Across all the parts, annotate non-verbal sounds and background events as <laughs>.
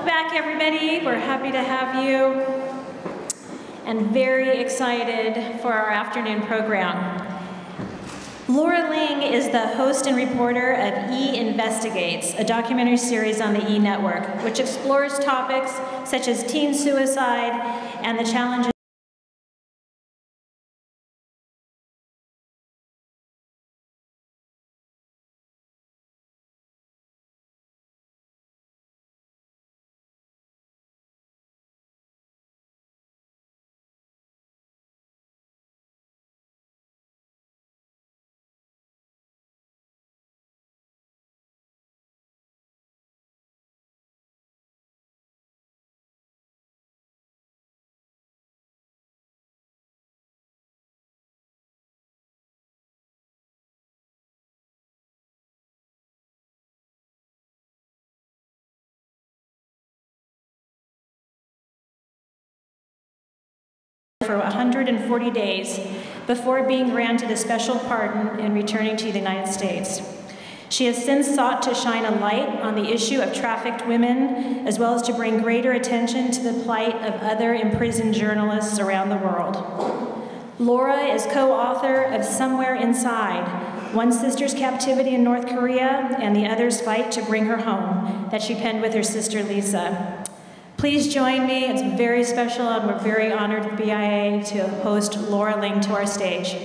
welcome back, everybody. We're happy to have you and very excited for our afternoon program. Laura Ling is the host and reporter of E Investigates, a documentary series on the E Network, which explores topics such as teen suicide and the challenges. For 140 days before being granted a special pardon and returning to the United States. She has since sought to shine a light on the issue of trafficked women, as well as to bring greater attention to the plight of other imprisoned journalists around the world. Laura is co author of Somewhere Inside One Sister's Captivity in North Korea and the Other's Fight to Bring Her Home, that she penned with her sister Lisa. Please join me. It's very special, and we're very honored at BIA to host Laura Ling to our stage.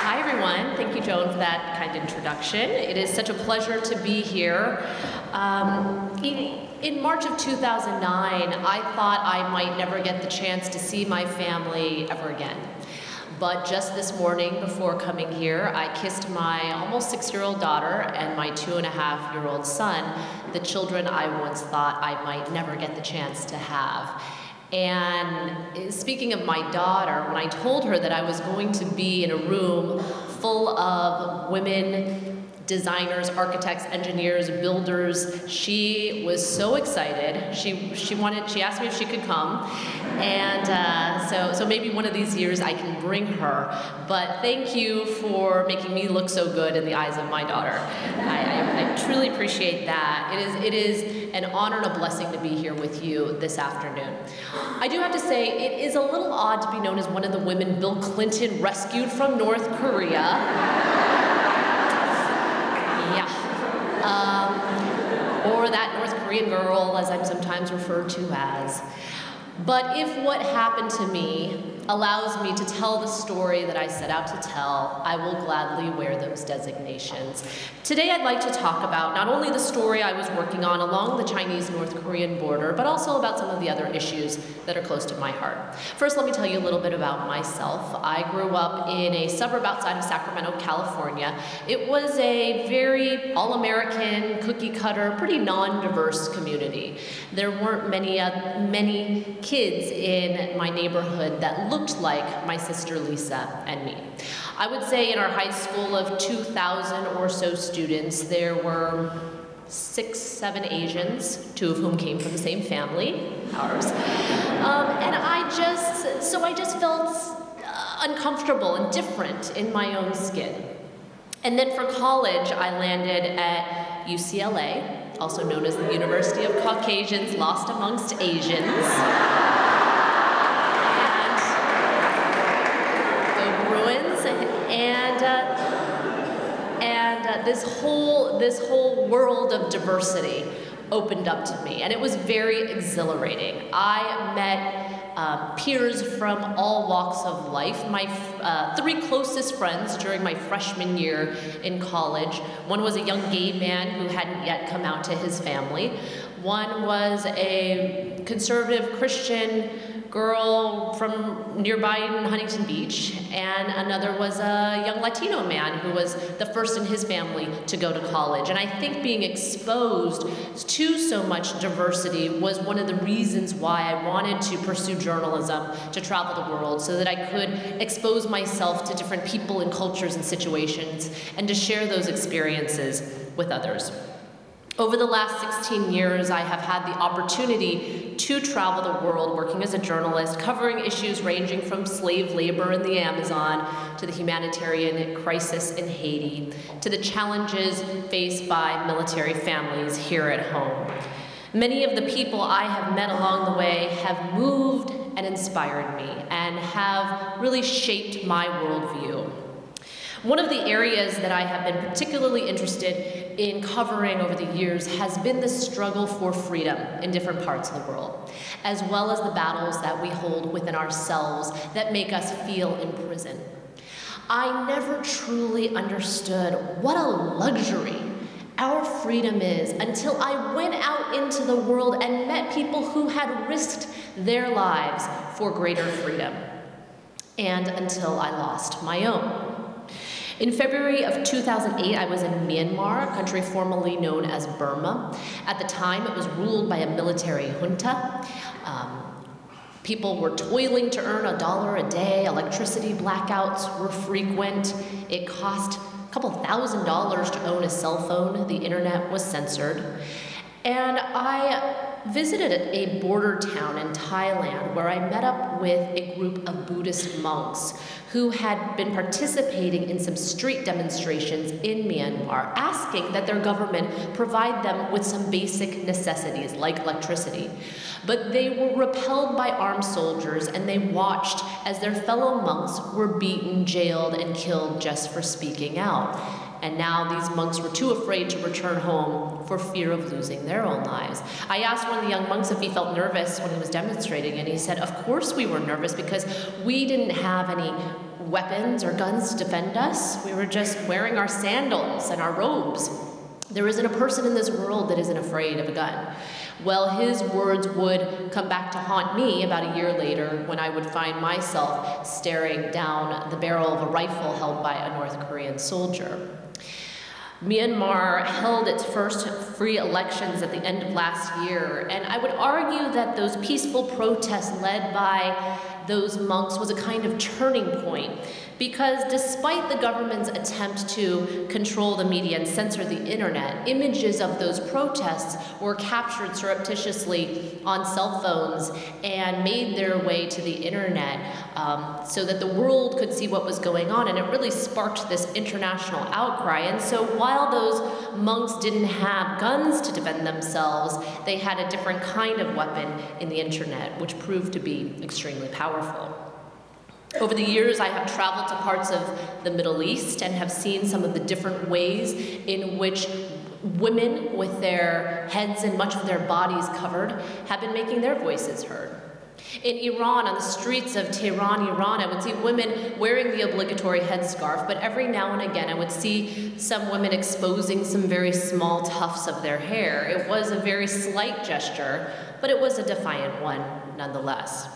Hi, everyone. Thank you, Joan, for that kind introduction. It is such a pleasure to be here. Um, in, March of 2009, I thought I might never get the chance to see my family ever again. But just this morning, before coming here, I kissed my almost six-year-old daughter and my two and a half-year-old son, the children I once thought I might never get the chance to have. And eh, speaking of my daughter, when I told her that I was going to be in a room full of women designers, architects, engineers, builders. She was so excited. She she wanted. She asked me if she could come, and uh, so so maybe one of these years I can bring her. But thank you for making me look so good in the eyes of my daughter. I, I, I truly appreciate that. It is it is an honor and a blessing to be here with you this afternoon. I do have to say it is a little odd to be known as one of the women Bill Clinton rescued from North Korea. Um, or that North Korean girl, as I'm sometimes referred to as. But if what happened to me allows me to tell the story that I set out to tell, I will gladly wear those designations. Today I'd like to talk about not only the story I was working on along the Chinese-North Korean border, but also about some of the other issues that are close to my heart. First, let me tell you a little bit about myself. I grew up in a suburb outside of Sacramento, California. It was a very all-American, cookie-cutter, pretty non-diverse community. There weren't many, uh, many kids in my neighborhood that looked like my sister Lisa and me. I would say in our high school of 2,000 or so students, there were six, seven Asians, two of whom came from the same family, ours. Um, and I just, so I just felt uh, uncomfortable and different in my own skin. And then for college, I landed at UCLA, also known as the University of Caucasians, lost amongst Asians. And uh, and uh, this whole this whole world of diversity opened up to me, and it was very exhilarating. I met uh, peers from all walks of life. My uh, three closest friends during my freshman year in college. One was a young gay man who hadn't yet come out to his family. One was a conservative Christian girl from nearby in Huntington Beach, and another was a young Latino man who was the first in his family to go to college. And I think being exposed to so much diversity was one of the reasons why I wanted to pursue journalism, to travel the world, so that I could expose myself to different people and cultures and situations, and to share those experiences with others. Over the last 16 years, I have had the opportunity to travel the world working as a journalist, covering issues ranging from slave labor in the Amazon to the humanitarian crisis in Haiti to the challenges faced by military families here at home. Many of the people I have met along the way have moved and inspired me and have really shaped my worldview. One of the areas that I have been particularly interested in covering over the years has been the struggle for freedom in different parts of the world, as well as the battles that we hold within ourselves that make us feel in prison. I never truly understood what a luxury our freedom is until I went out into the world and met people who had risked their lives for greater freedom, and until I lost my own. In February of 2008, I was in Myanmar, a country formerly known as Burma. At the time, it was ruled by a military junta. Um, People were toiling to earn a dollar a day. Electricity blackouts were frequent. It cost a couple thousand dollars to own a cell phone. The internet was censored. And I visited a border town in Thailand where I met up with a group of Buddhist monks who had been participating in some street demonstrations in Myanmar, asking that their government provide them with some basic necessities like electricity. But they were repelled by armed soldiers and they watched as their fellow monks were beaten, jailed, and killed just for speaking out and now these monks were too afraid to return home for fear of losing their own lives. I asked one of the young monks if he felt nervous when he was demonstrating, and he said, Of course we were nervous because we didn't have any weapons or guns to defend us. We were just wearing our sandals and our robes. There isn't a person in this world that isn't afraid of a gun. Well, his words would come back to haunt me about a year later when I would find myself staring down the barrel of a rifle held by a North Korean soldier. Myanmar held its first free elections at the end of last year, and I would argue that those peaceful protests led by those monks was a kind of turning point because despite the government's attempt to control the media and censor the internet, images of those protests were captured surreptitiously on cell phones and made their way to the internet um, so that the world could see what was going on. And it really sparked this international outcry. And so while those monks didn't have guns to defend themselves, they had a different kind of weapon in the internet, which proved to be extremely powerful. Over the years, I have traveled to parts of the Middle East and have seen some of the different ways in which women with their heads and much of their bodies covered have been making their voices heard. In Iran, on the streets of Tehran, Iran, I would see women wearing the obligatory headscarf, but every now and again I would see some women exposing some very small tufts of their hair. It was a very slight gesture, but it was a defiant one nonetheless.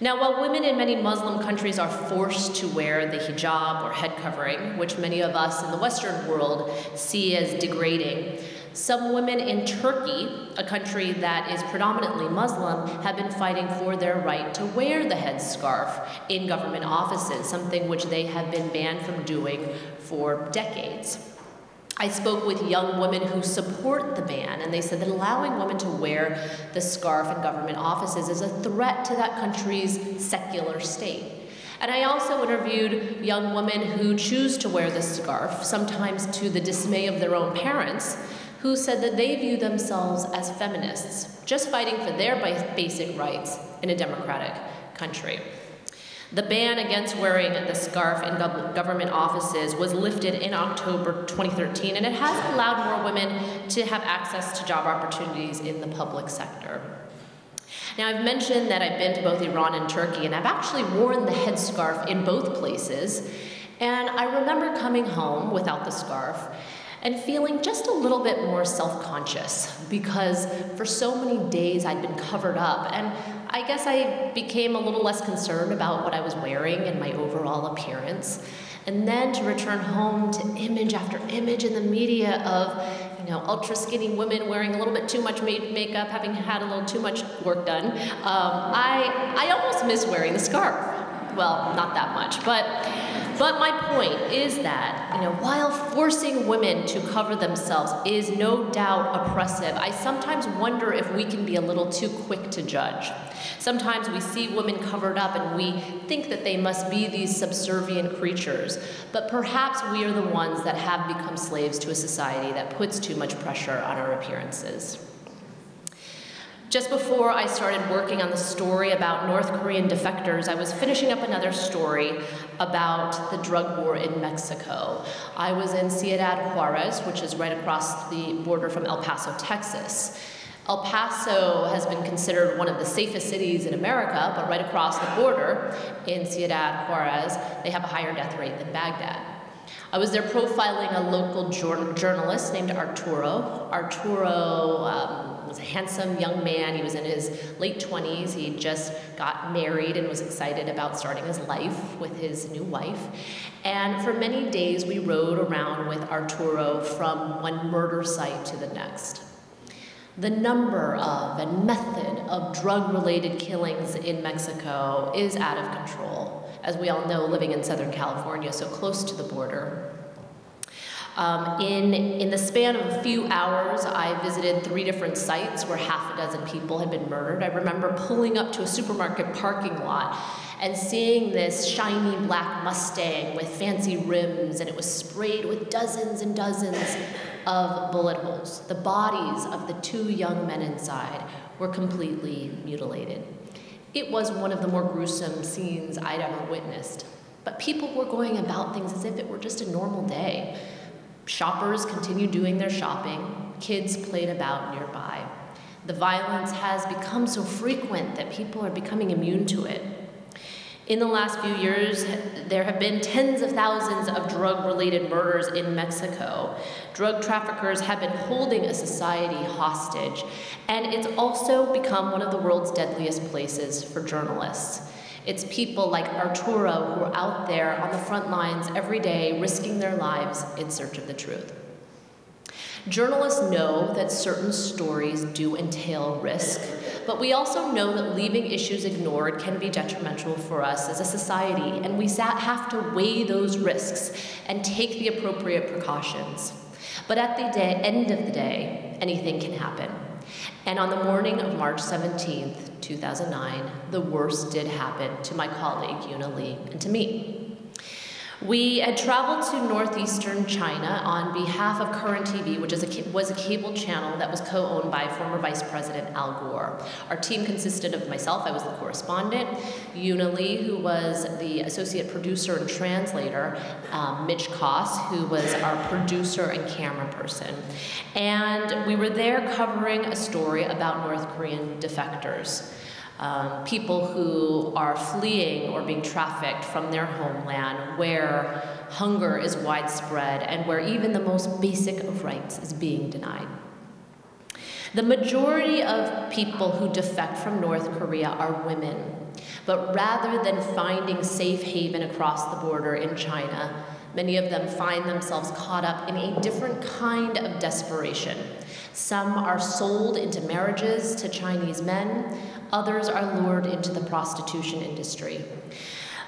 Now, while women in many Muslim countries are forced to wear the hijab or head covering, which many of us in the Western world see as degrading, some women in Turkey, a country that is predominantly Muslim, have been fighting for their right to wear the headscarf in government offices, something which they have been banned from doing for decades. I spoke with young women who support the ban, and they said that allowing women to wear the scarf in government offices is a threat to that country's secular state. And I also interviewed young women who choose to wear the scarf, sometimes to the dismay of their own parents, who said that they view themselves as feminists, just fighting for their basic rights in a democratic country. The ban against wearing the scarf in government offices was lifted in October 2013, and it has allowed more women to have access to job opportunities in the public sector. Now, I've mentioned that I've been to both Iran and Turkey, and I've actually worn the headscarf in both places. And I remember coming home without the scarf and feeling just a little bit more self conscious because for so many days I'd been covered up. And I guess I became a little less concerned about what I was wearing and my overall appearance. And then to return home to image after image in the media of, you know, ultra skinny women wearing a little bit too much makeup, having had a little too much work done, um, I, I almost miss wearing the scarf. Well, not that much, but But my point is that, you know, while forcing women to cover themselves is no doubt oppressive, I sometimes wonder if we can be a little too quick to judge. Sometimes we see women covered up and we think that they must be these subservient creatures, but perhaps we are the ones that have become slaves to a society that puts too much pressure on our appearances. Just before I started working on the story about North Korean defectors, I was finishing up another story about the drug war in Mexico. I was in Ciudad Juarez, which is right across the border from El Paso, Texas. El Paso has been considered one of the safest cities in America, but right across the border in Ciudad Juarez, they have a higher death rate than Baghdad. I was there profiling a local journalist named Arturo. Arturo um, was a handsome young man. He was in his late 20s. He just got married and was excited about starting his life with his new wife. And for many days, we rode around with Arturo from one murder site to the next. The number of and method of drug related killings in Mexico is out of control, as we all know, living in Southern California, so close to the border. Um, in, in the span of a few hours, I visited three different sites where half a dozen people had been murdered. I remember pulling up to a supermarket parking lot and seeing this shiny black Mustang with fancy rims, and it was sprayed with dozens and dozens of bullet holes. The bodies of the two young men inside were completely mutilated. It was one of the more gruesome scenes I'd ever witnessed. But people were going about things as if it were just a normal day. Shoppers continued doing their shopping, kids played about nearby. The violence has become so frequent that people are becoming immune to it. In the last few years, there have been tens of thousands of drug related murders in Mexico. Drug traffickers have been holding a society hostage, and it's also become one of the world's deadliest places for journalists. It's people like Arturo who are out there on the front lines every day risking their lives in search of the truth. Journalists know that certain stories do entail risk, but we also know that leaving issues ignored can be detrimental for us as a society, and we have to weigh those risks and take the appropriate precautions. But at the day, end of the day, anything can happen. And on the morning of March 17th, 2009, the worst did happen to my colleague, Yuna Lee, and to me. We had traveled to northeastern China on behalf of Current TV, which a, was a cable channel that was co-owned by former Vice President Al Gore. Our team consisted of myself, I was the correspondent, Yuna Lee, who was the associate producer and translator, um, Mitch Koss, who was our producer and camera person. And we were there covering a story about North Korean defectors um, people who are fleeing or being trafficked from their homeland, where hunger is widespread and where even the most basic of rights is being denied. The majority of people who defect from North Korea are women, but rather than finding safe haven across the border in China, many of them find themselves caught up in a different kind of desperation. Some are sold into marriages to Chinese men, Others are lured into the prostitution industry.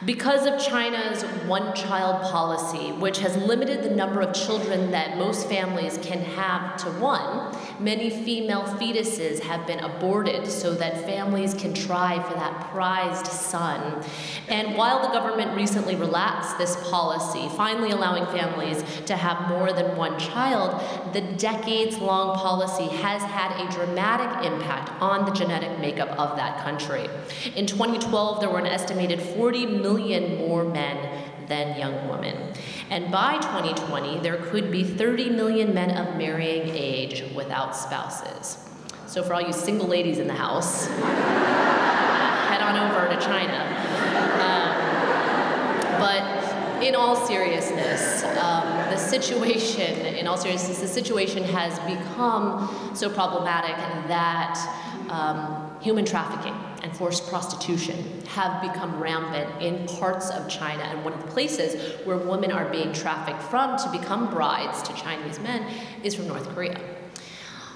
Because of China's one child policy, which has limited the number of children that most families can have to one, many female fetuses have been aborted so that families can try for that prized son. And while the government recently relaxed this policy, finally allowing families to have more than one child, the decades long policy has had a dramatic impact on the genetic makeup of that country. In 2012, there were an estimated 40 million million more men than young women. And by 2020, there could be 30 million men of marrying age without spouses. So for all you single ladies in the house, <laughs> head on over to China. Um, but in all seriousness, um, the situation, in all seriousness, the situation has become so problematic that um, human trafficking and forced prostitution have become rampant in parts of China. And one of the places where women are being trafficked from to become brides to Chinese men is from North Korea.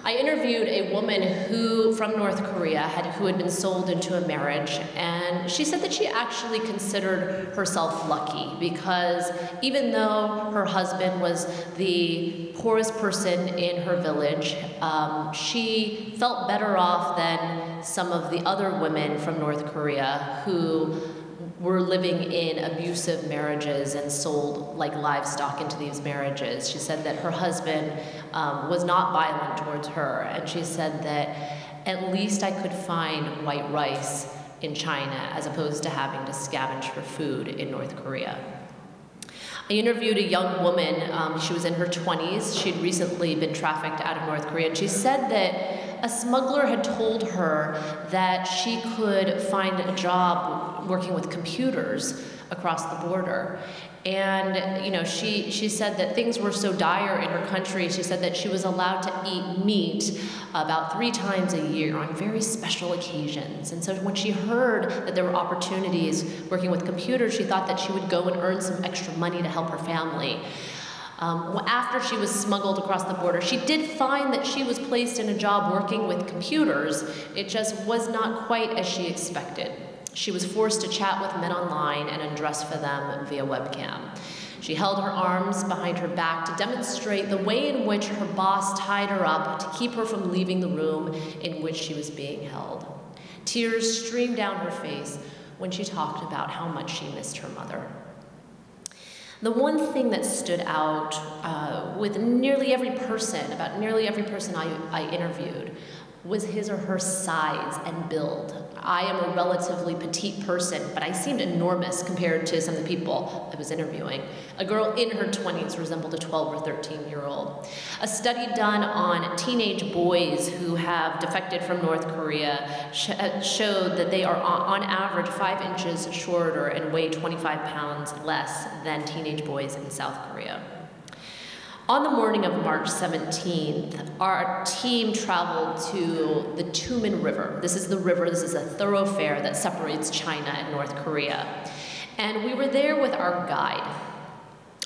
I interviewed a woman who, from North Korea, had, who had been sold into a marriage, and she said that she actually considered herself lucky because even though her husband was the poorest person in her village, um, she felt better off than some of the other women from North Korea who were living in abusive marriages and sold like livestock into these marriages. She said that her husband um, was not violent towards her, and she said that at least I could find white rice in China as opposed to having to scavenge for food in North Korea. I interviewed a young woman, um, she was in her 20s, she'd recently been trafficked out of North Korea, and she said that a smuggler had told her that she could find a job working with computers across the border. And you know, she she said that things were so dire in her country. She said that she was allowed to eat meat about three times a year on very special occasions. And so when she heard that there were opportunities working with computers, she thought that she would go and earn some extra money to help her family. Um, after she was smuggled across the border, she did find that she was placed in a job working with computers. It just was not quite as she expected. She was forced to chat with men online and undress for them via webcam. She held her arms behind her back to demonstrate the way in which her boss tied her up to keep her from leaving the room in which she was being held. Tears streamed down her face when she talked about how much she missed her mother. The one thing that stood out uh, with nearly every person, about nearly every person I, I interviewed, was his or her size and build. I am a relatively petite person, but I seemed enormous compared to some of the people I was interviewing. A girl in her 20s resembled a 12 or 13 year old. A study done on teenage boys who have defected from North Korea sh uh, showed that they are on average five inches shorter and weigh 25 pounds less than teenage boys in South Korea. On the morning of March 17th, our team traveled to the Tumen River. This is the river, this is a thoroughfare that separates China and North Korea. And we were there with our guide,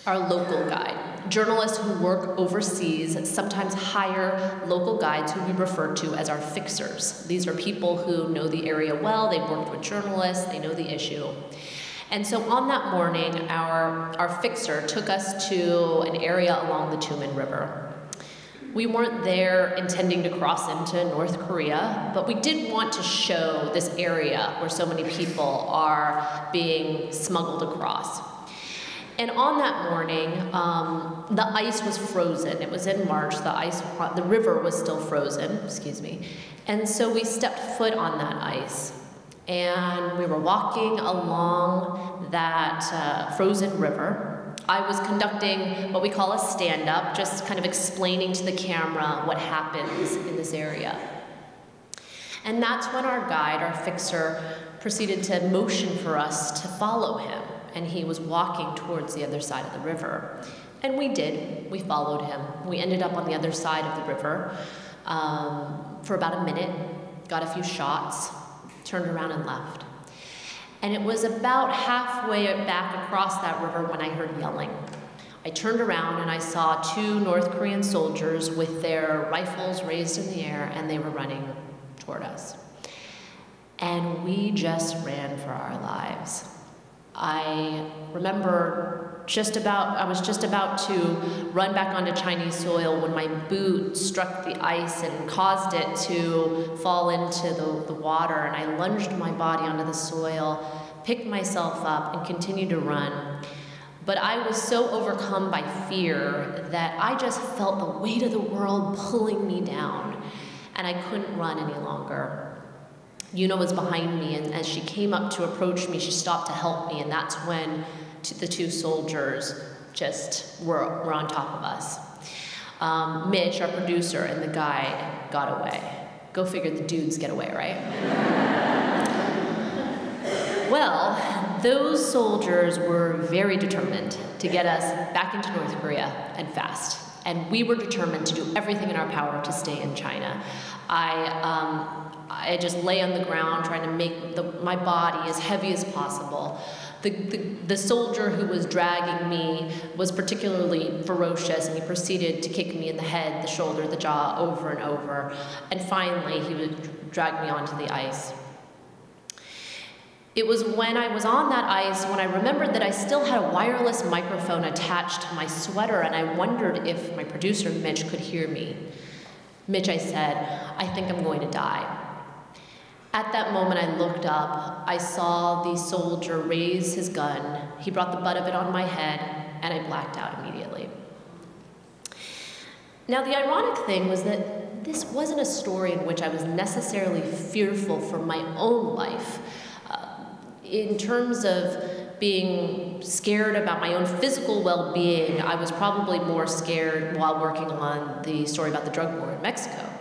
our local guide. Journalists who work overseas sometimes hire local guides who we refer to as our fixers. These are people who know the area well, they've worked with journalists, they know the issue. And so on that morning, our, our fixer took us to an area along the Tumen River. We weren't there intending to cross into North Korea, but we did want to show this area where so many people are being smuggled across. And on that morning, um, the ice was frozen. It was in March. The ice, the river was still frozen. Excuse me. And so we stepped foot on that ice and we were walking along that uh, frozen river. I was conducting what we call a stand up, just kind of explaining to the camera what happens in this area. And that's when our guide, our fixer, proceeded to motion for us to follow him. And he was walking towards the other side of the river. And we did. We followed him. We ended up on the other side of the river um, for about a minute, got a few shots, turned around and left. And it was about halfway back across that river when I heard yelling. I turned around and I saw two North Korean soldiers with their rifles raised in the air and they were running toward us. And we just ran for our lives. I remember just about, I was just about to run back onto Chinese soil when my boot struck the ice and caused it to fall into the, the water. And I lunged my body onto the soil, picked myself up, and continued to run. But I was so overcome by fear that I just felt the weight of the world pulling me down, and I couldn't run any longer. Yuna was behind me, and as she came up to approach me, she stopped to help me, and that's when the two soldiers just were, were on top of us. Um, Mitch, our producer, and the guide got away. Go figure the dudes get away, right? <laughs> well, those soldiers were very determined to get us back into North Korea and fast. And we were determined to do everything in our power to stay in China. I, um, I just lay on the ground trying to make the, my body as heavy as possible. The, the, the, soldier who was dragging me was particularly ferocious and he proceeded to kick me in the head, the shoulder, the jaw over and over. And finally, he would drag me onto the ice. It was when I was on that ice when I remembered that I still had a wireless microphone attached to my sweater and I wondered if my producer, Mitch, could hear me. Mitch, I said, I think I'm going to die. At that moment, I looked up. I saw the soldier raise his gun. He brought the butt of it on my head, and I blacked out immediately. Now, the ironic thing was that this wasn't a story in which I was necessarily fearful for my own life. Uh, in terms of being scared about my own physical well being, I was probably more scared while working on the story about the drug war in Mexico.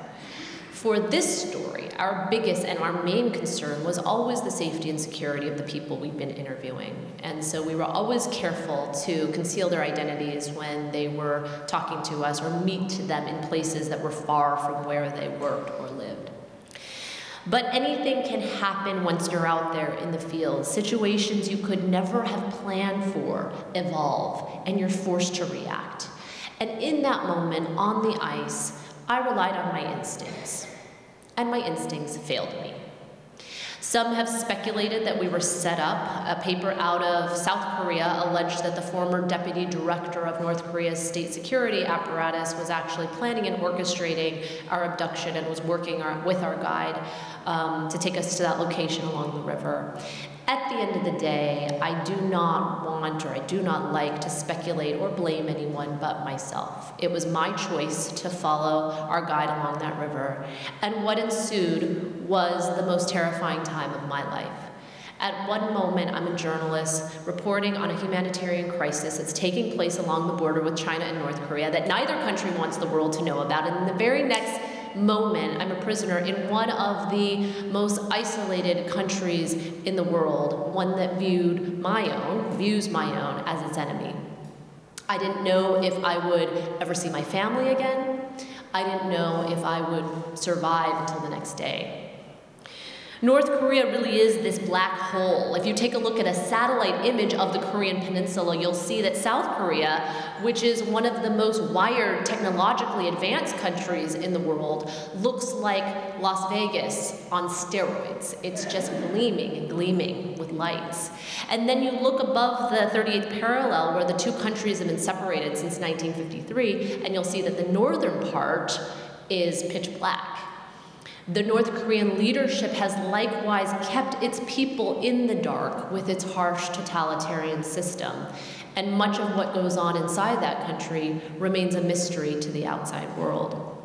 For this story, our biggest and our main concern was always the safety and security of the people we've been interviewing. And so we were always careful to conceal their identities when they were talking to us or meet them in places that were far from where they worked or lived. But anything can happen once you're out there in the field. Situations you could never have planned for evolve, and you're forced to react. And in that moment, on the ice, I relied on my instincts, and my instincts failed me. Some have speculated that we were set up. A paper out of South Korea alleged that the former deputy director of North Korea's state security apparatus was actually planning and orchestrating our abduction and was working our, with our guide um, to take us to that location along the river. At the end of the day, I do not want or I do not like to speculate or blame anyone but myself. It was my choice to follow our guide along that river, and what ensued was the most terrifying time of my life. At one moment, I'm a journalist reporting on a humanitarian crisis that's taking place along the border with China and North Korea that neither country wants the world to know about. And in the very next moment, I'm a prisoner in one of the most isolated countries in the world, one that viewed my own, views my own, as its enemy. I didn't know if I would ever see my family again. I didn't know if I would survive until the next day. North Korea really is this black hole. If you take a look at a satellite image of the Korean peninsula, you'll see that South Korea, which is one of the most wired, technologically advanced countries in the world, looks like Las Vegas on steroids. It's just gleaming and gleaming with lights. And then you look above the 38th parallel where the two countries have been separated since 1953, and you'll see that the northern part is pitch black. The North Korean leadership has likewise kept its people in the dark with its harsh totalitarian system, and much of what goes on inside that country remains a mystery to the outside world.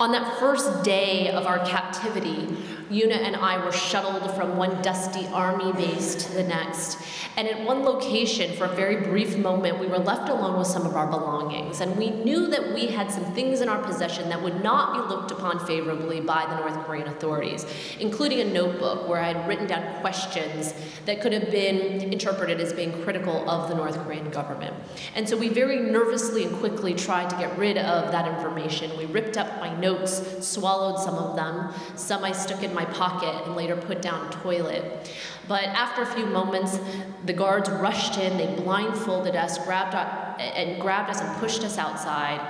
On that first day of our captivity, Yuna and I were shuttled from one dusty army base to the next. And at one location, for a very brief moment, we were left alone with some of our belongings. And we knew that we had some things in our possession that would not be looked upon favorably by the North Korean authorities, including a notebook where I had written down questions that could have been interpreted as being critical of the North Korean government. And so we very nervously and quickly tried to get rid of that information. We ripped up my notes, swallowed some of them. Some I stuck in my pocket and later put down toilet. But after a few moments, the guards rushed in, they blindfolded us, grabbed and grabbed us and pushed us outside.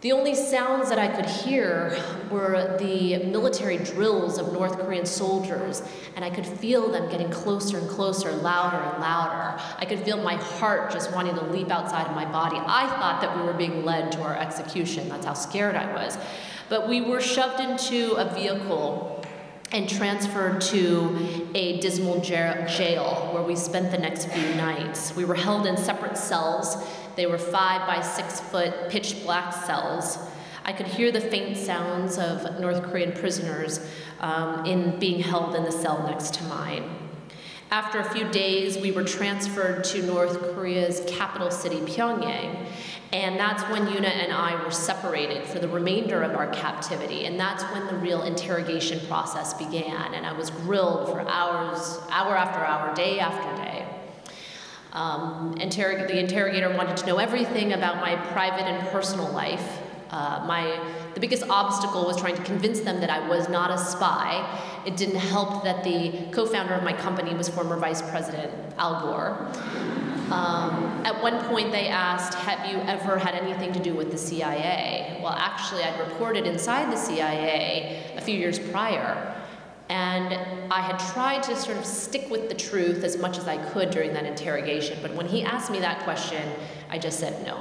The only sounds that I could hear were the military drills of North Korean soldiers, and I could feel them getting closer and closer, louder and louder. I could feel my heart just wanting to leap outside of my body. I thought that we were being led to our execution. That's how scared I was. But we were shoved into a vehicle and transferred to a dismal jail where we spent the next few nights. We were held in separate cells. They were five by six foot pitch black cells. I could hear the faint sounds of North Korean prisoners um, in being held in the cell next to mine. After a few days, we were transferred to North Korea's capital city, Pyongyang, and that's when Yuna and I were separated for the remainder of our captivity. And that's when the real interrogation process began. And I was grilled for hours, hour after hour, day after day. Um, interrog the interrogator wanted to know everything about my private and personal life. Uh, my, the biggest obstacle was trying to convince them that I was not a spy. It didn't help that the co-founder of my company was former Vice President Al Gore. Um, at one point they asked, have you ever had anything to do with the CIA? Well, actually I'd reported inside the CIA a few years prior. And I had tried to sort of stick with the truth as much as I could during that interrogation, but when he asked me that question, I just said no.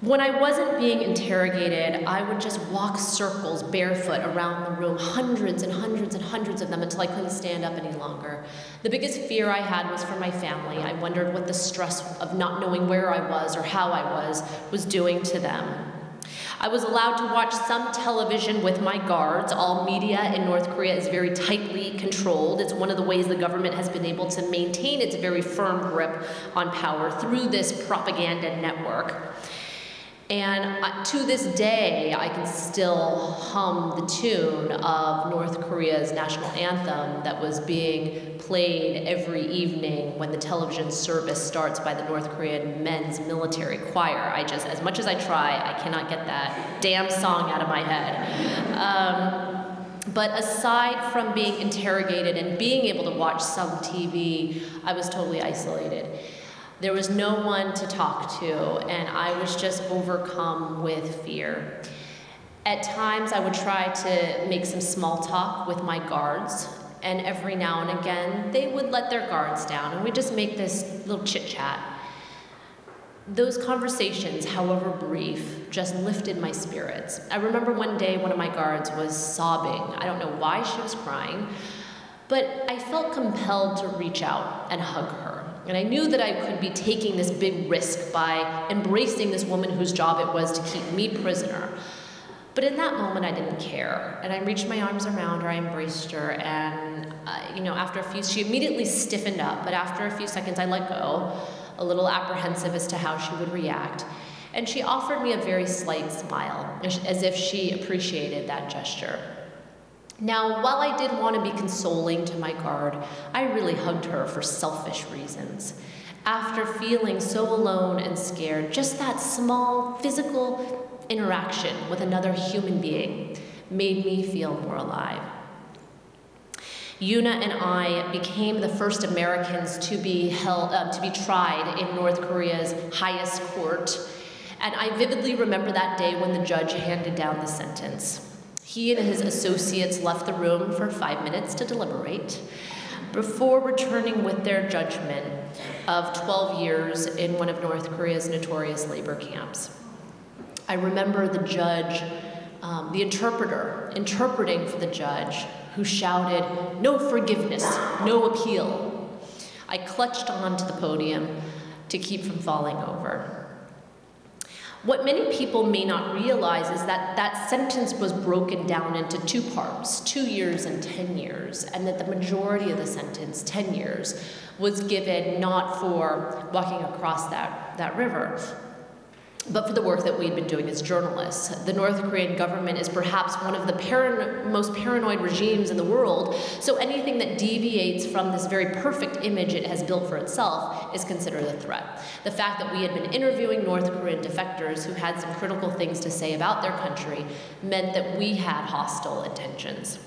When I wasn't being interrogated, I would just walk circles barefoot around the room, hundreds and hundreds and hundreds of them until I couldn't stand up any longer. The biggest fear I had was for my family. I wondered what the stress of not knowing where I was or how I was was doing to them. I was allowed to watch some television with my guards. All media in North Korea is very tightly controlled. It's one of the ways the government has been able to maintain its very firm grip on power through this propaganda network. And to this day, I can still hum the tune of North Korea's national anthem that was being played every evening when the television service starts by the North Korean men's military choir. I just, as much as I try, I cannot get that damn song out of my head. Um, but aside from being interrogated and being able to watch some TV, I was totally isolated. There was no one to talk to, and I was just overcome with fear. At times, I would try to make some small talk with my guards, and every now and again, they would let their guards down, and we'd just make this little chit chat. Those conversations, however brief, just lifted my spirits. I remember one day one of my guards was sobbing. I don't know why she was crying, but I felt compelled to reach out and hug her. And I knew that I could be taking this big risk by embracing this woman whose job it was to keep me prisoner. But in that moment, I didn't care. And I reached my arms around her, I embraced her, and, uh, you know, after a few, she immediately stiffened up, but after a few seconds, I let go, a little apprehensive as to how she would react. And she offered me a very slight smile, as if she appreciated that gesture. Now, while I did want to be consoling to my guard, I really hugged her for selfish reasons. After feeling so alone and scared, just that small physical interaction with another human being made me feel more alive. Yuna and I became the first Americans to be held, uh, to be tried in North Korea's highest court, and I vividly remember that day when the judge handed down the sentence. He and his associates left the room for five minutes to deliberate before returning with their judgment of 12 years in one of North Korea's notorious labor camps. I remember the judge, um, the interpreter, interpreting for the judge, who shouted, no forgiveness, no appeal. I clutched onto the podium to keep from falling over. What many people may not realize is that that sentence was broken down into two parts, two years and 10 years, and that the majority of the sentence, 10 years, was given not for walking across that, that river, but for the work that we'd been doing as journalists. The North Korean government is perhaps one of the most paranoid regimes in the world, so anything that deviates from this very perfect image it has built for itself is considered a threat. The fact that we had been interviewing North Korean defectors who had some critical things to say about their country meant that we had hostile intentions.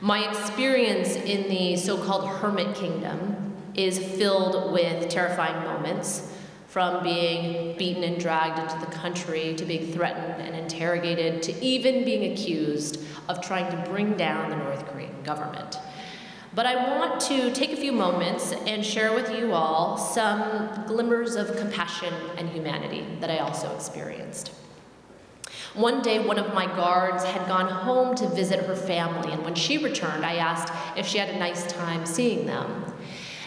My experience in the so-called hermit kingdom is filled with terrifying moments, from being beaten and dragged into the country to being threatened and interrogated to even being accused of trying to bring down the North Korean government. But I want to take a few moments and share with you all some glimmers of compassion and humanity that I also experienced. One day, one of my guards had gone home to visit her family, and when she returned, I asked if she had a nice time seeing them.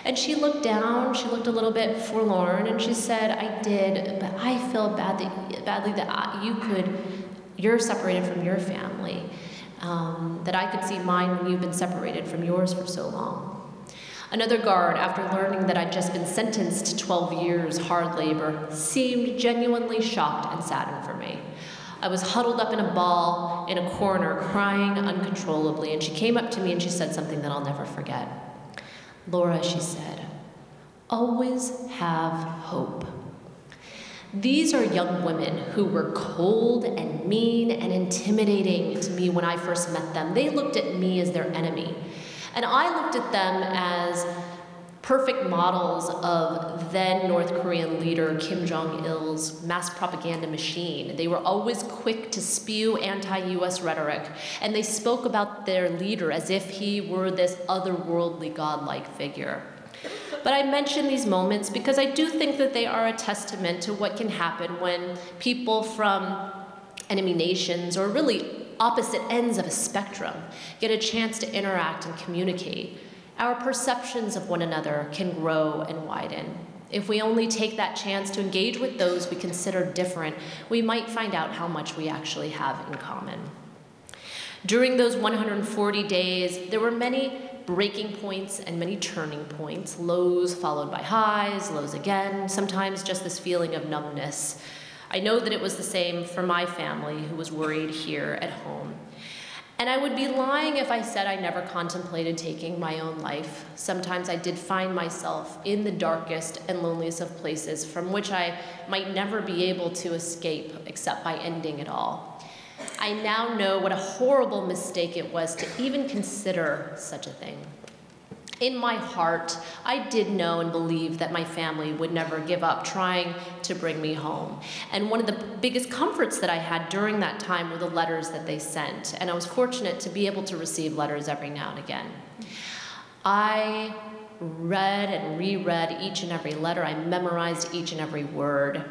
And she looked down, she looked a little bit forlorn, and she said, I did, but I feel badly, badly that you could, you're separated from your family, um, that I could see mine when you've been separated from yours for so long. Another guard, after learning that I'd just been sentenced to 12 years hard labor, seemed genuinely shocked and saddened for me. I was huddled up in a ball in a corner, crying uncontrollably, and she came up to me and she said something that I'll never forget. Laura, she said, Always have hope. These are young women who were cold and mean and intimidating to me when I first met them. They looked at me as their enemy. And I looked at them as perfect models of then North Korean leader Kim Jong il's mass propaganda machine. They were always quick to spew anti US rhetoric, and they spoke about their leader as if he were this otherworldly godlike figure. But I mention these moments because I do think that they are a testament to what can happen when people from enemy nations or really opposite ends of a spectrum get a chance to interact and communicate. Our perceptions of one another can grow and widen. If we only take that chance to engage with those we consider different, we might find out how much we actually have in common. During those 140 days, there were many breaking points and many turning points, lows followed by highs, lows again, sometimes just this feeling of numbness. I know that it was the same for my family who was worried here at home. And I would be lying if I said I never contemplated taking my own life. Sometimes I did find myself in the darkest and loneliest of places from which I might never be able to escape except by ending it all. I now know what a horrible mistake it was to even consider such a thing. In my heart, I did know and believe that my family would never give up trying to bring me home. And one of the biggest comforts that I had during that time were the letters that they sent. And I was fortunate to be able to receive letters every now and again. I read and reread each and every letter. I memorized each and every word.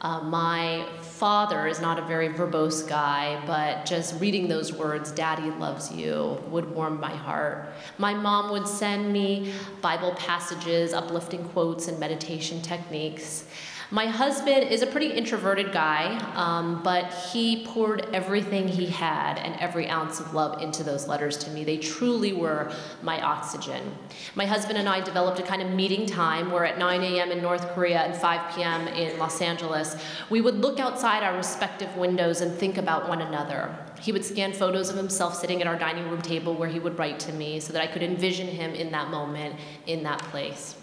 Uh, my father is not a very verbose guy, but just reading those words, Daddy loves you, would warm my heart. My mom would send me Bible passages, uplifting quotes, and meditation techniques. My husband is a pretty introverted guy, um, but he poured everything he had and every ounce of love into those letters to me. They truly were my oxygen. My husband and I developed a kind of meeting time where at 9 a.m. in North Korea and 5 p.m. in Los Angeles, we would look outside our respective windows and think about one another. He would scan photos of himself sitting at our dining room table where he would write to me so that I could envision him in that moment, in that place.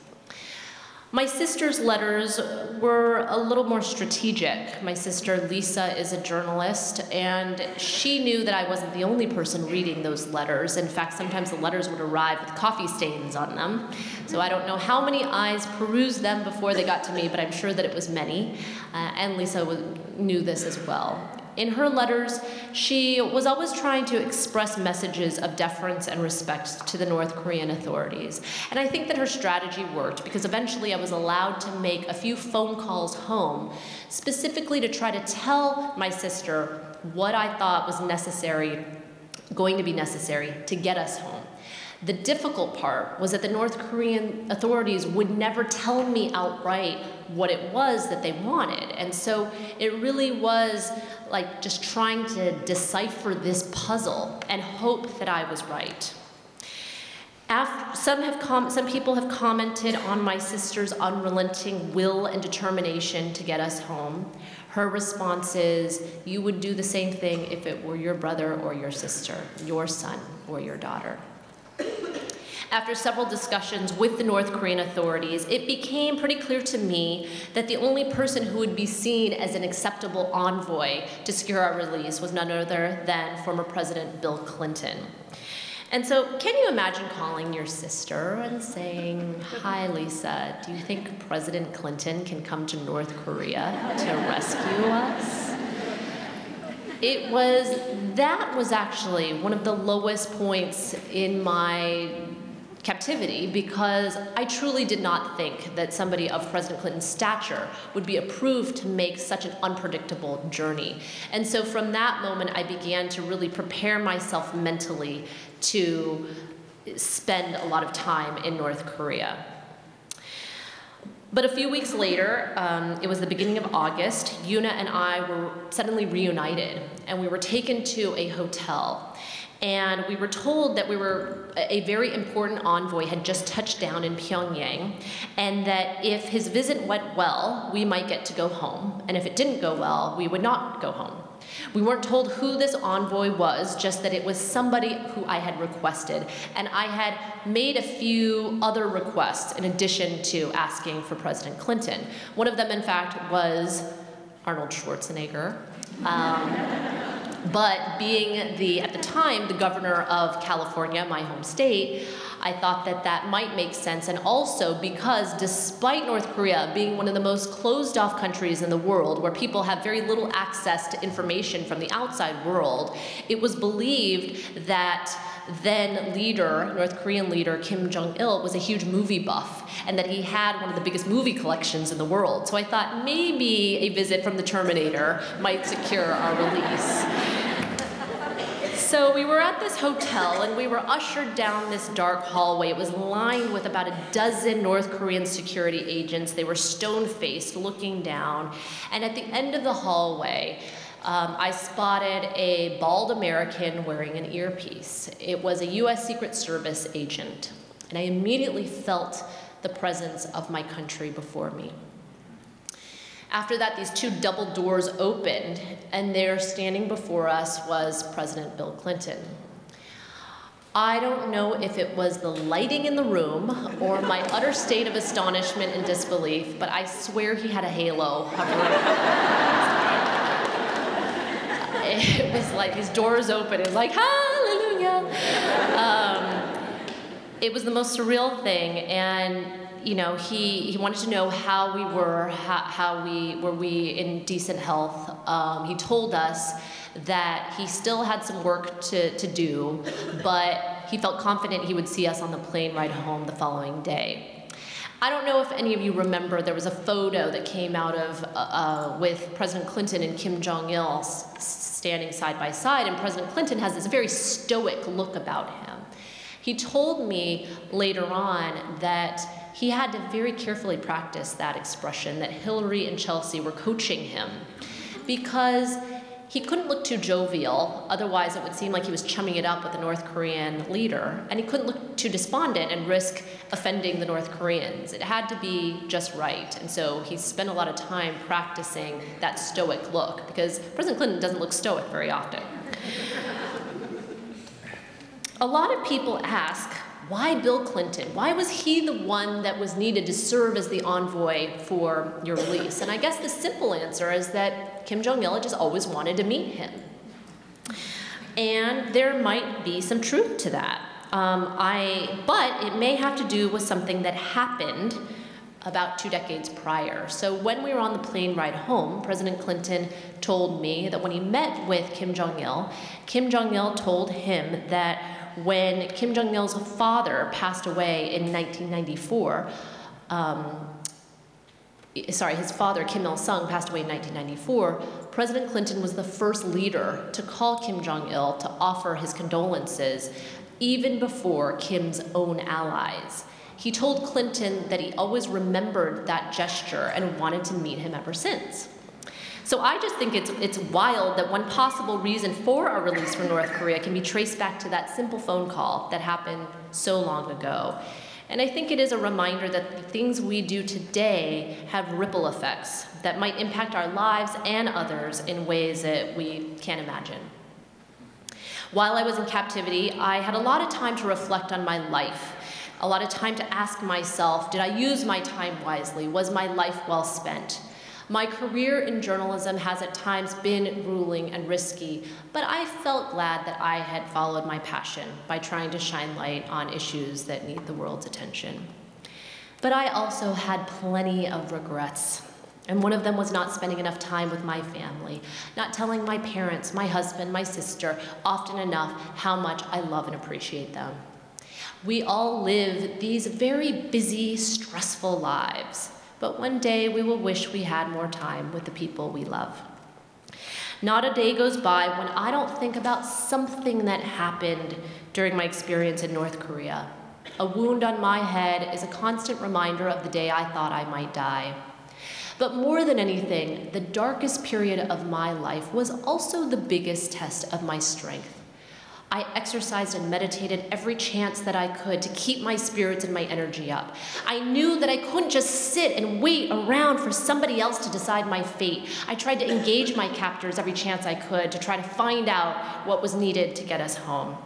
My sister's letters were a little more strategic. My sister Lisa is a journalist, and she knew that I wasn't the only person reading those letters. In fact, sometimes the letters would arrive with coffee stains on them. So I don't know how many eyes perused them before they got to me, but I'm sure that it was many. Uh, and Lisa was, knew this as well. In her letters, she was always trying to express messages of deference and respect to the North Korean authorities. And I think that her strategy worked because eventually I was allowed to make a few phone calls home, specifically to try to tell my sister what I thought was necessary, going to be necessary, to get us home. The difficult part was that the North Korean authorities would never tell me outright what it was that they wanted. And so it really was like just trying to decipher this puzzle and hope that I was right. After, some, have some people have commented on my sister's unrelenting will and determination to get us home. Her response is, You would do the same thing if it were your brother or your sister, your son or your daughter. After several discussions with the North Korean authorities, it became pretty clear to me that the only person who would be seen as an acceptable envoy to secure our release was none other than former President Bill Clinton. And so, can you imagine calling your sister and saying, Hi, Lisa, do you think President Clinton can come to North Korea to rescue us? It was, that was actually one of the lowest points in my captivity because I truly did not think that somebody of President Clinton's stature would be approved to make such an unpredictable journey. And so from that moment, I began to really prepare myself mentally to spend a lot of time in North Korea. But a few weeks later, um, it was the beginning of August, Yuna and I were suddenly reunited, and we were taken to a hotel and we were told that we were a very important envoy had just touched down in Pyongyang, and that if his visit went well, we might get to go home, and if it didn't go well, we would not go home. We weren't told who this envoy was, just that it was somebody who I had requested. And I had made a few other requests in addition to asking for President Clinton. One of them, in fact, was Arnold Schwarzenegger. Um, but being the, at the time, the governor of California, my home state, I thought that that might make sense. And also because despite North Korea being one of the most closed off countries in the world, where people have very little access to information from the outside world, it was believed that then leader, North Korean leader Kim Jong il, was a huge movie buff and that he had one of the biggest movie collections in the world. So I thought maybe a visit from the Terminator might secure our release. So we were at this hotel and we were ushered down this dark hallway. It was lined with about a dozen North Korean security agents. They were stone faced, looking down. And at the end of the hallway, um, I spotted a bald American wearing an earpiece. It was a US Secret Service agent, and I immediately felt the presence of my country before me. After that, these two double doors opened, and there standing before us was President Bill Clinton. I don't know if it was the lighting in the room or my utter state of astonishment and disbelief, but I swear he had a halo it was like these doors open. It was like, hallelujah. Um, it was the most surreal thing. And, you know, he, he wanted to know how we were, how, how we, were we in decent health. Um, he told us that he still had some work to, to do, but he felt confident he would see us on the plane ride home the following day. I don't know if any of you remember, there was a photo that came out of uh, uh with President Clinton and Kim Jong il standing side by side, and President Clinton has this very stoic look about him. He told me later on that he had to very carefully practice that expression, that Hillary and Chelsea were coaching him, because he couldn't look too jovial, otherwise it would seem like he was chumming it up with the North Korean leader, and he couldn't look too despondent and risk offending the North Koreans. It had to be just right, and so he spent a lot of time practicing that stoic look, because President Clinton doesn't look stoic very often. a lot of people ask, why Bill Clinton? Why was he the one that was needed to serve as the envoy for your release? And I guess the simple answer is that Kim Jong il just always wanted to meet him. And there might be some truth to that. Um, I, but it may have to do with something that happened about two decades prior. So when we were on the plane ride home, President Clinton told me that when he met with Kim Jong il, Kim Jong il told him that when Kim Jong il's father passed away in 1994, um, sorry, his father, Kim Il sung, passed away in 1994, President Clinton was the first leader to call Kim Jong il to offer his condolences, even before Kim's own allies. He told Clinton that he always remembered that gesture and wanted to meet him ever since. So I just think it's, it's wild that one possible reason for our release from North Korea can be traced back to that simple phone call that happened so long ago. And I think it is a reminder that the things we do today have ripple effects that might impact our lives and others in ways that we can't imagine. While I was in captivity, I had a lot of time to reflect on my life, a lot of time to ask myself, did I use my time wisely? Was my life well spent? My career in journalism has at times been grueling and risky, but I felt glad that I had followed my passion by trying to shine light on issues that need the world's attention. But I also had plenty of regrets. And one of them was not spending enough time with my family, not telling my parents, my husband, my sister often enough how much I love and appreciate them. We all live these very busy, stressful lives but one day we will wish we had more time with the people we love. Not a day goes by when I don't think about something that happened during my experience in North Korea. A wound on my head is a constant reminder of the day I thought I might die. But more than anything, the darkest period of my life was also the biggest test of my strength. I exercised and meditated every chance that I could to keep my spirits and my energy up. I knew that I couldn't just sit and wait around for somebody else to decide my fate. I tried to engage my captors every chance I could to try to find out what was needed to get us home.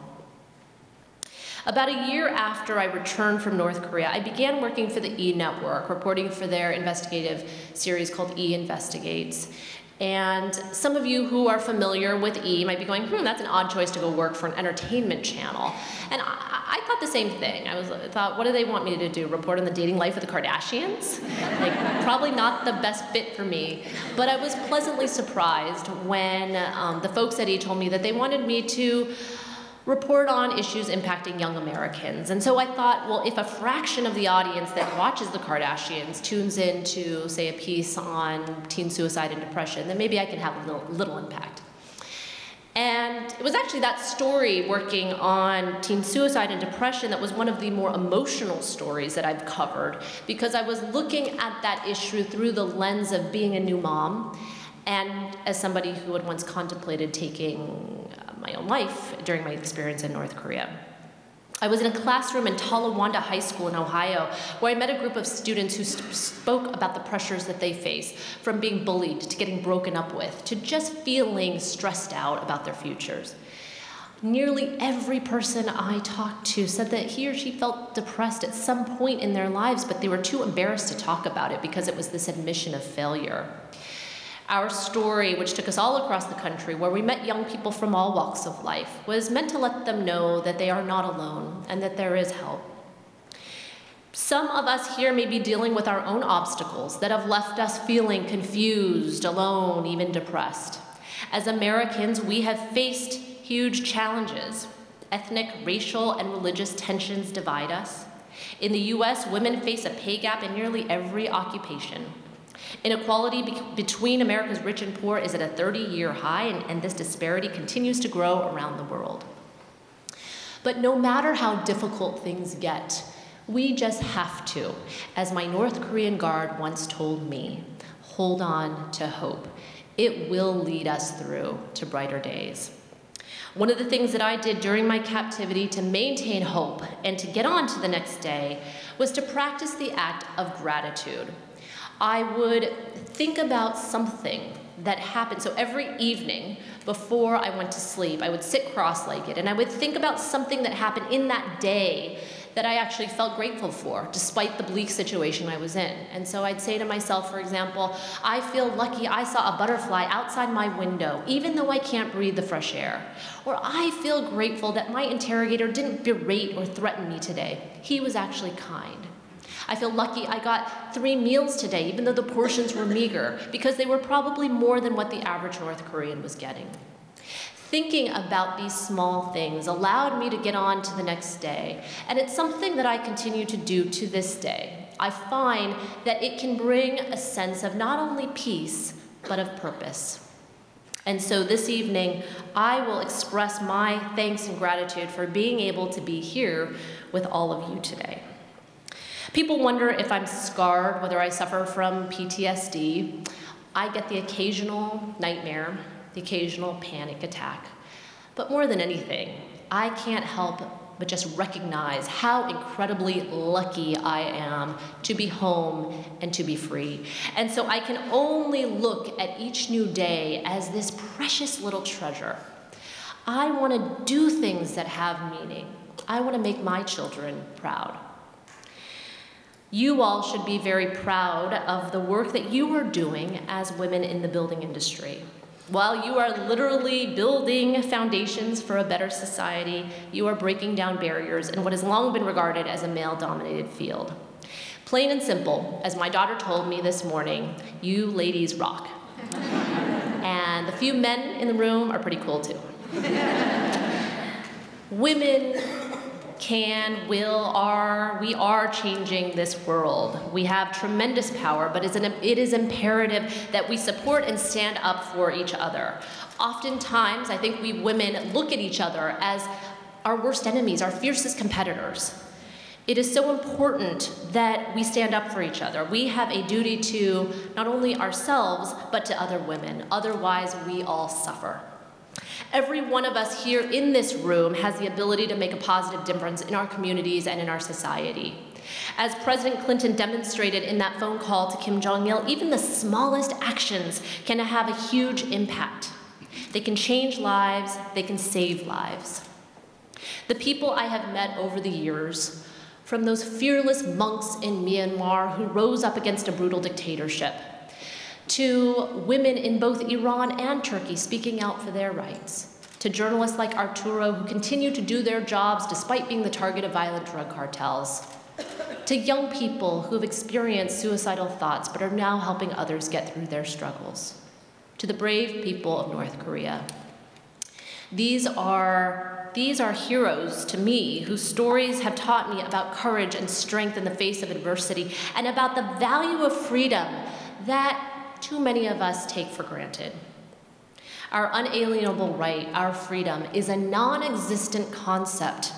About a year after I returned from North Korea, I began working for the E Network, reporting for their investigative series called E Investigates. And some of you who are familiar with E might be going, hmm, that's an odd choice to go work for an entertainment channel. And I, I thought the same thing. I was I thought, what do they want me to do? Report on the dating life of the Kardashians? like, probably not the best fit for me. But I was pleasantly surprised when um, the folks at E told me that they wanted me to report on issues impacting young Americans. And so I thought, well, if a fraction of the audience that watches the Kardashians tunes in to, say, a piece on teen suicide and depression, then maybe I can have a little, little impact. And it was actually that story working on teen suicide and depression that was one of the more emotional stories that I've covered because I was looking at that issue through the lens of being a new mom and as somebody who had once contemplated taking uh, my own life during my experience in North Korea. I was in a classroom in Talawanda High School in Ohio where I met a group of students who spoke about the pressures that they face from being bullied to getting broken up with to just feeling stressed out about their futures. Nearly every person I talked to said that he or she felt depressed at some point in their lives, but they were too embarrassed to talk about it because it was this admission of failure. Our story, which took us all across the country, where we met young people from all walks of life, was meant to let them know that they are not alone and that there is help. Some of us here may be dealing with our own obstacles that have left us feeling confused, alone, even depressed. As Americans, we have faced huge challenges. Ethnic, racial, and religious tensions divide us. In the US, women face a pay gap in nearly every occupation. Inequality be between America's rich and poor is at a 30 year high, and, and this disparity continues to grow around the world. But no matter how difficult things get, we just have to, as my North Korean guard once told me, hold on to hope. It will lead us through to brighter days. One of the things that I did during my captivity to maintain hope and to get on to the next day was to practice the act of gratitude. I would think about something that happened. So every evening before I went to sleep, I would sit cross legged and I would think about something that happened in that day that I actually felt grateful for, despite the bleak situation I was in. And so I'd say to myself, for example, I feel lucky I saw a butterfly outside my window, even though I can't breathe the fresh air. Or I feel grateful that my interrogator didn't berate or threaten me today. He was actually kind. I feel lucky I got three meals today, even though the portions were meager, because they were probably more than what the average North Korean was getting. Thinking about these small things allowed me to get on to the next day, and it's something that I continue to do to this day. I find that it can bring a sense of not only peace, but of purpose. And so this evening, I will express my thanks and gratitude for being able to be here with all of you today. People wonder if I'm scarred, whether I suffer from PTSD. I get the occasional nightmare, the occasional panic attack. But more than anything, I can't help but just recognize how incredibly lucky I am to be home and to be free. And so I can only look at each new day as this precious little treasure. I want to do things that have meaning. I want to make my children proud. You all should be very proud of the work that you are doing as women in the building industry. While you are literally building foundations for a better society, you are breaking down barriers in what has long been regarded as a male dominated field. Plain and simple, as my daughter told me this morning, you ladies rock. <laughs> and the few men in the room are pretty cool too. Women can, will, are, we are changing this world. We have tremendous power, but it is imperative that we support and stand up for each other. Oftentimes, I think we women look at each other as our worst enemies, our fiercest competitors. It is so important that we stand up for each other. We have a duty to not only ourselves, but to other women. Otherwise, we all suffer. Every one of us here in this room has the ability to make a positive difference in our communities and in our society. As President Clinton demonstrated in that phone call to Kim Jong il, even the smallest actions can have a huge impact. They can change lives, they can save lives. The people I have met over the years, from those fearless monks in Myanmar who rose up against a brutal dictatorship, to women in both Iran and Turkey speaking out for their rights, to journalists like Arturo who continue to do their jobs despite being the target of violent drug cartels, to young people who have experienced suicidal thoughts but are now helping others get through their struggles, to the brave people of North Korea. These are these are heroes to me whose stories have taught me about courage and strength in the face of adversity and about the value of freedom that too many of us take for granted. Our unalienable right, our freedom, is a non existent concept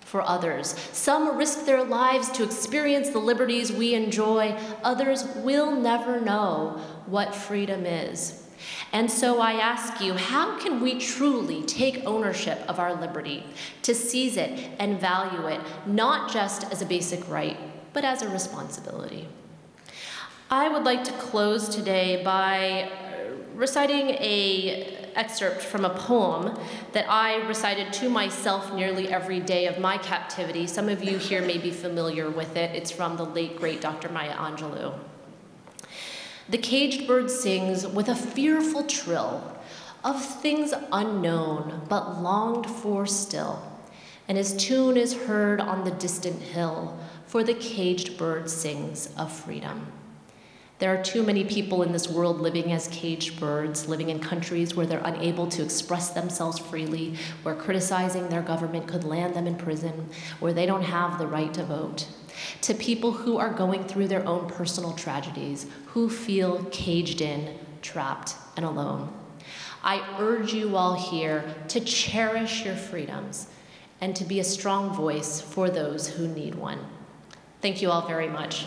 for others. Some risk their lives to experience the liberties we enjoy, others will never know what freedom is. And so I ask you, how can we truly take ownership of our liberty, to seize it and value it, not just as a basic right, but as a responsibility? I would like to close today by uh, reciting a excerpt from a poem that I recited to myself nearly every day of my captivity. Some of you here may be familiar with it. It's from the late great Dr. Maya Angelou. The caged bird sings with a fearful trill of things unknown but longed for still, and his tune is heard on the distant hill, for the caged bird sings of freedom. There are too many people in this world living as caged birds, living in countries where they're unable to express themselves freely, where criticizing their government could land them in prison, where they don't have the right to vote. To people who are going through their own personal tragedies, who feel caged in, trapped, and alone. I urge you all here to cherish your freedoms and to be a strong voice for those who need one. Thank you all very much.